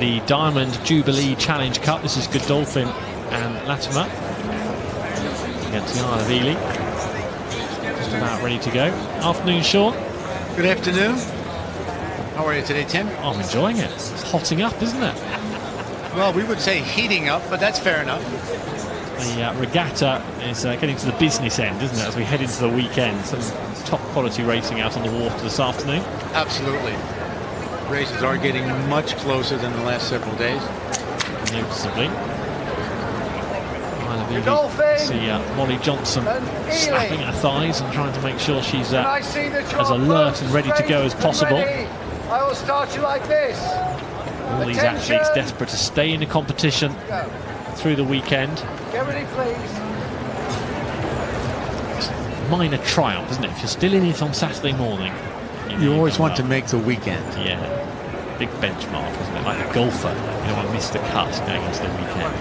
the Diamond Jubilee Challenge Cup. This is Godolphin and Latymer against the Isle of Ely. Just about ready to go. Afternoon, Sean. Good afternoon. How are you today, Tim? I'm enjoying it. It's hotting up, isn't it? Well, we would say heating up, but that's fair enough. The uh, regatta is uh, getting to the business end, isn't it, as we head into the weekend. Some top quality racing out on the water this afternoon. Absolutely. Races are getting much closer than the last several days. Noticeably. Godolphin See uh, Molly Johnson and Ely. snapping her thighs and trying to make sure she's uh, see that you're as alert and ready to go as possible. I will start you like this. all these Attention. athletes desperate to stay in the competition Go. through the weekend. Get ready, please. Minor triumph, isn't it? If you're still in it on Saturday morning, you, You always done want to make the weekend. Yeah, big benchmark, isn't it? Like a golfer, you don't want to miss the cut going into the weekend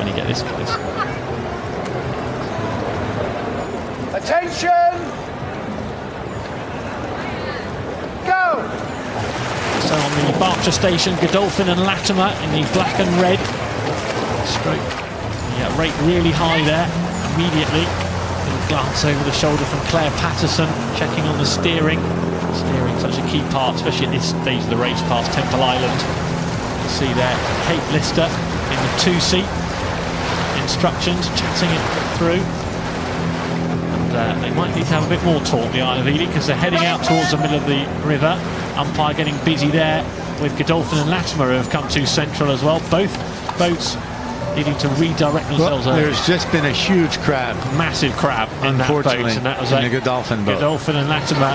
when you get this close. Attention. Go. So on the Berkshire station, Godolphin and Latymer in the black and red. Stroke. Yeah, rate really high there immediately. Little glance over the shoulder from Claire Patterson, checking on the steering. Steering such a key part, especially at this stage of the race past Temple Island. You see there Kate Lister in the two seat. Instructions, chatting it through. And uh, they might need to have a bit more talk, the Isle of Ely, because they're heading out towards the middle of the river. Umpire getting busy there with Godolphin and Latymer, who have come to central as well. Both boats needing to redirect themselves. Well, over. there's just been a huge crab. massive crab in that boat, Unfortunately, and that was in a the Godolphin boat. Godolphin and Latymer,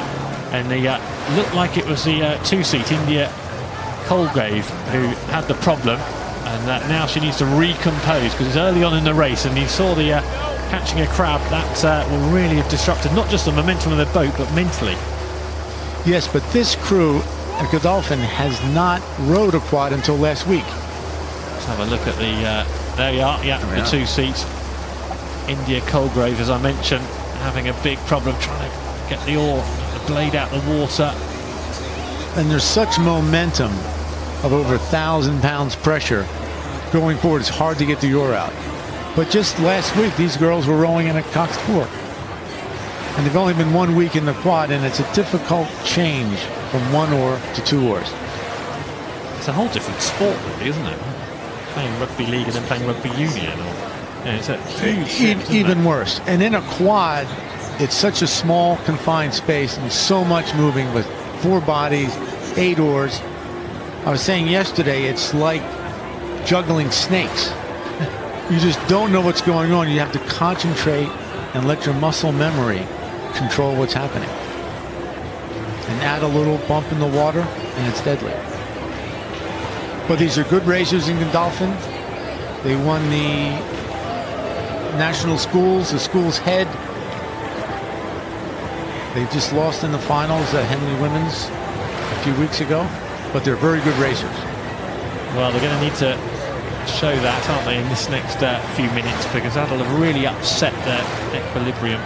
and the uh, looked like it was the uh, two-seat India Colgrave who had the problem, and uh, now she needs to recompose because it's early on in the race, and you saw the uh, catching a crab that uh, will really have disrupted not just the momentum of the boat, but mentally. Yes, but this crew at Godolphin has not rowed a quad until last week. Let's have a look at the. Uh, there you are. Yeah, There the are. two seats. India Colgrave, as I mentioned, having a big problem trying to get the oar, the blade out the water. And there's such momentum of over a thousand pounds pressure going forward. It's hard to get the oar out. But just last week, these girls were rowing in a Cox Fork. And they've only been one week in the quad, and it's a difficult change from one oar to two oars. It's a whole different sport, really, isn't it? Playing rugby league and then playing rugby union, or you know, it's a huge. E- shift, isn't even it? worse. And in a quad, it's such a small, confined space and so much moving with four bodies, eight oars. I was saying yesterday, it's like juggling snakes. You just don't know what's going on. You have to concentrate and let your muscle memory control what's happening. And add a little bump in the water, and it's deadly. But these are good racers in Godolphin. They won the national schools, the school's head. They just lost in the finals at Henley Women's a few weeks ago, but they're very good racers. Well, they're going to need to show that, aren't they, in this next uh, few minutes, because that'll have really upset their equilibrium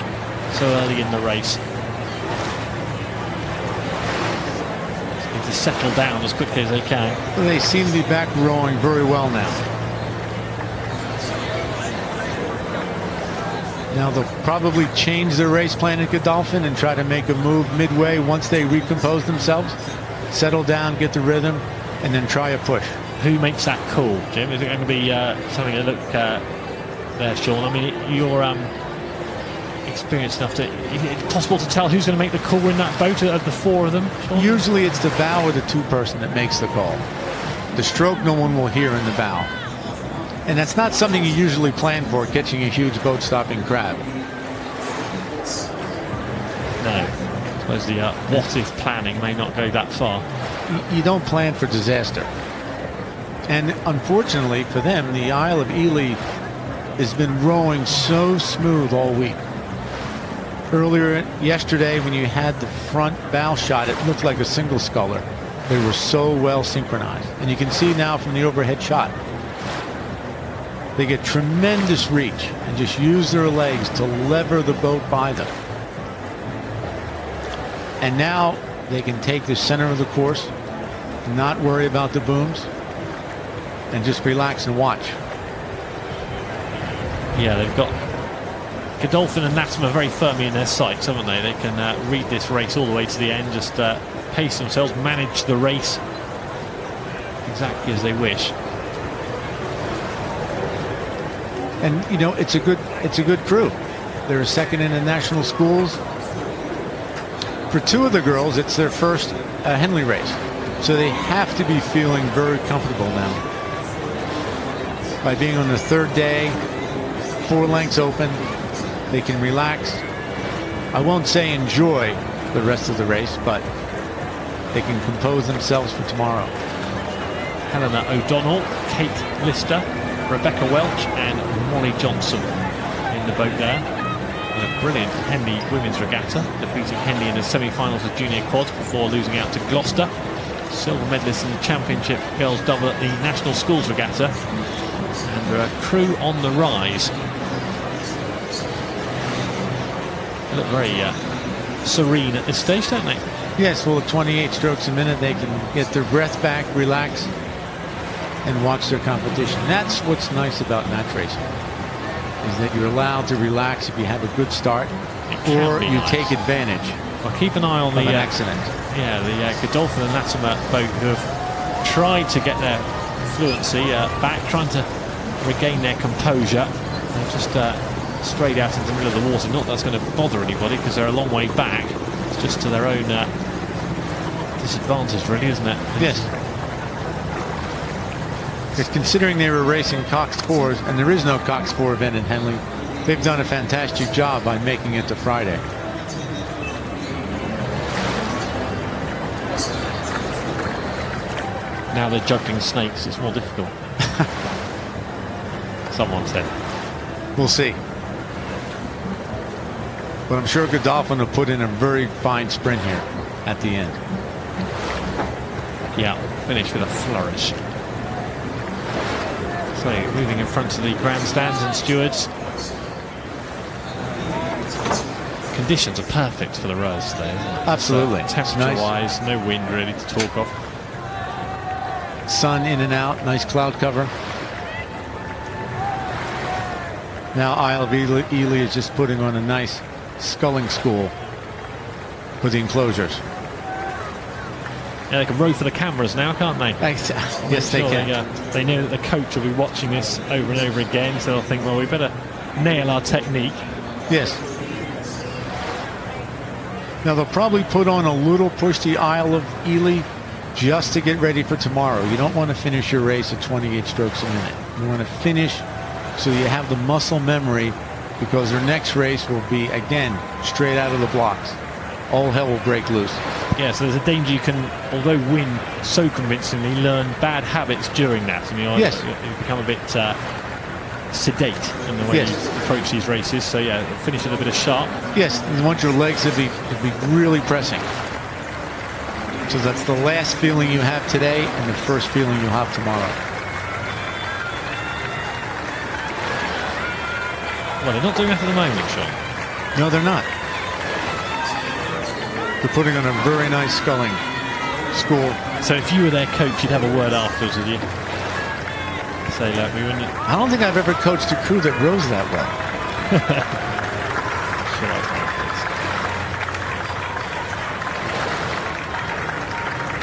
so early in the race. Just need to settle down as quickly as they can. They seem to be back rowing very well now. Now they'll probably change their race plan at Godolphin and try to make a move midway once they recompose themselves, settle down, get the rhythm, and then try a push. Who makes that call, Jim? Is it going to be uh, something to look uh, there, Sean? I mean, you're um, experienced enough to. Is it possible to tell who's going to make the call in that boat of the four of them? Sean? Usually it's the bow or the two person that makes the call. The stroke no one will hear in the bow. And that's not something you usually plan for, catching a huge boat stopping crab. No. I suppose the uh, what if planning may not go that far. You don't plan for disaster. And unfortunately for them, the Isle of Ely has been rowing so smooth all week. Earlier yesterday, when you had the front bow shot, it looked like a single sculler. They were so well synchronized. And you can see now from the overhead shot, they get tremendous reach and just use their legs to lever the boat by them. And now they can take the center of the course, not worry about the booms and just relax and watch. Yeah, they've got Godolphin and Latymer very firmly in their sights, haven't they? They can uh, read this race all the way to the end, just uh, pace themselves, manage the race exactly as they wish. And you know, it's a good it's a good crew. They're second in the national schools. For two of the girls, it's their first uh, Henley race, so they have to be feeling very comfortable now. By being on the third day, four lengths open, they can relax. I won't say enjoy the rest of the race, but they can compose themselves for tomorrow. Helena O'Donnell, Kate Lister, Rebecca Welch, and Molly Johnson in the boat there. And a brilliant Henley women's regatta, defeating Henley in the semi-finals of junior quads before losing out to Gloucester. Silver medalist in the championship girls double at the National Schools Regatta. And a crew on the rise. They look very uh, serene at this stage, don't they? Yes, well, 28 strokes a minute, they can get their breath back, relax, and watch their competition. That's what's nice about match racing, is that you're allowed to relax if you have a good start, or you nice. take advantage Well, keep an eye on the uh, accident. Yeah, the uh, Godolphin and Latymer boat who have tried to get their fluency uh, back, trying to regain their composure. They've just uh, strayed out into the middle of the water. Not that's going to bother anybody because they're a long way back. It's just to their own uh, disadvantage, really, isn't it? Yes. Because considering they were racing Cox 4s, and there is no Cox 4 event in Henley, they've done a fantastic job by making it to Friday. Now they're juggling snakes. It's more difficult. Someone said. We'll see. But I'm sure Godolphin will put in a very fine sprint here at the end. Yeah, finish with a flourish. So moving in front of the grandstands and stewards. Conditions are perfect for the rose today. Absolutely. So, uh, Temperature-wise, no wind really to talk of. Sun in and out, nice cloud cover. Now Isle Ely is just putting on a nice sculling school for the enclosures. Yeah, they can row for the cameras now, can't they? Thanks. Yes, they Sure can. uh, they know that the coach will be watching this over and over again, so they'll think, well, we better nail our technique. Yes. Now they'll probably put on a little push the Isle of Ely just to get ready for tomorrow. You don't want to finish your race at 28 strokes a minute. You want to finish so you have the muscle memory because their next race will be again straight out of the blocks. All hell will break loose. Yeah, so there's a danger you can, although win so convincingly, learn bad habits during that. I mean, you- Yes. you, become a bit uh, sedate in the way Yes. you approach these races. So yeah, finish with a bit of sharp. Yes, you want your legs to be to be really pressing. So that's the last feeling you have today and the first feeling you'll have tomorrow. Well, they're not doing that at the moment, Sean. No, they're not. They're putting on a very nice sculling score. So if you were their coach, you'd have a word afterwards, would you? Say, look, we wouldn't. I don't think I've ever coached a crew that rows that well. Shut up, please.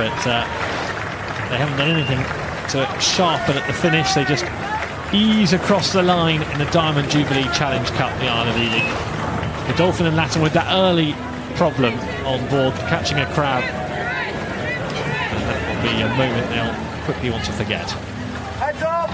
But uh, they haven't done anything to sharpen at the finish. They just ease across the line in the Diamond Jubilee Challenge Cup, the Isle of Ely. dolphin and Latin with that early problem on board, catching a crab. And that will be a moment they'll quickly want to forget. Heads up!